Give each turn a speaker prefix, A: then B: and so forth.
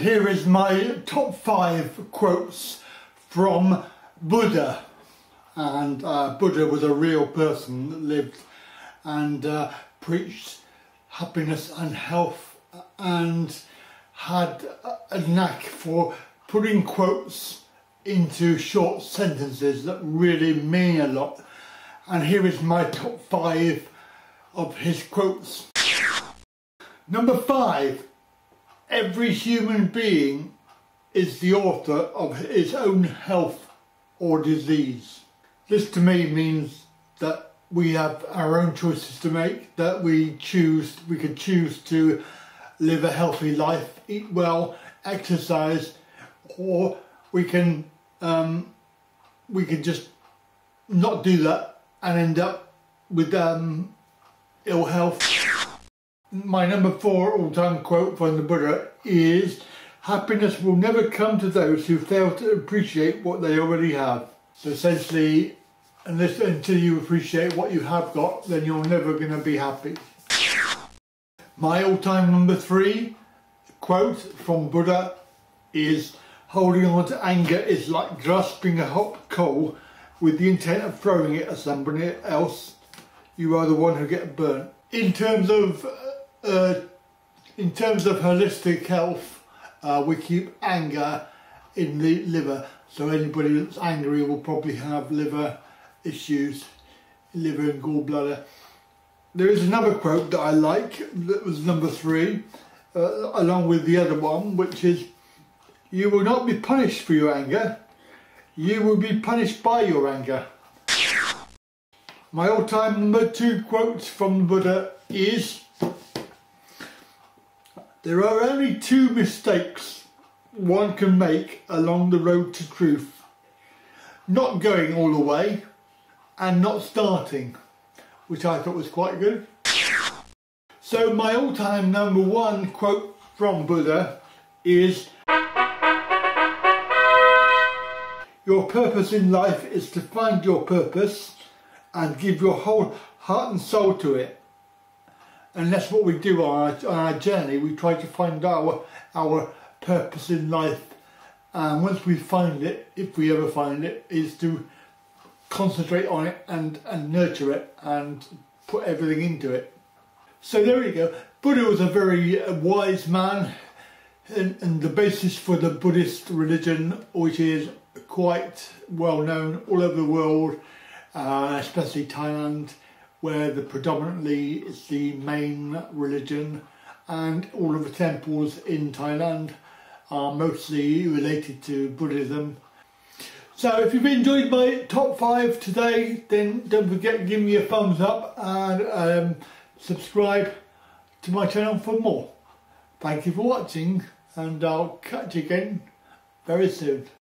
A: And here is my top five quotes from Buddha. And uh, Buddha was a real person that lived and uh, preached happiness and health and had a knack for putting quotes into short sentences that really mean a lot. And here is my top five of his quotes. Number five, every human being is the author of his own health or disease. This to me means that we have our own choices to make, that we choose, we can choose to live a healthy life, eat well, exercise, or we can um, we can just not do that and end up with um, ill health. My number four all-time quote from the Buddha is, happiness will never come to those who fail to appreciate what they already have. So essentially, unless, until you appreciate what you have got, then you're never going to be happy. My all-time number three quote from Buddha is, holding on to anger is like grasping a hot coal with the intent of throwing it at somebody else. You are the one who gets burnt. In terms of uh, uh, in terms of holistic health, uh, we keep anger in the liver. So anybody that's angry will probably have liver issues, liver and gallbladder. There is another quote that I like that was number three, uh, along with the other one, which is, "You will not be punished for your anger. You will be punished by your anger." My all-time number two quote from the Buddha is there are only two mistakes one can make along the road to truth. Not going all the way and not starting, which I thought was quite good. So my all-time number one quote from Buddha is Your purpose in life is to find your purpose and give your whole heart and soul to it and that's what we do on our, on our journey. We try to find our our purpose in life, and once we find it, if we ever find it, is to concentrate on it and and nurture it and put everything into it. So there you go. Buddha was a very uh, wise man, and, and the basis for the Buddhist religion, which is quite well known all over the world, uh, especially Thailand where the predominantly is the main religion and all of the temples in Thailand are mostly related to Buddhism. So if you've enjoyed my top five today then don't forget to give me a thumbs up and um, subscribe to my channel for more. Thank you for watching and I'll catch you again very soon.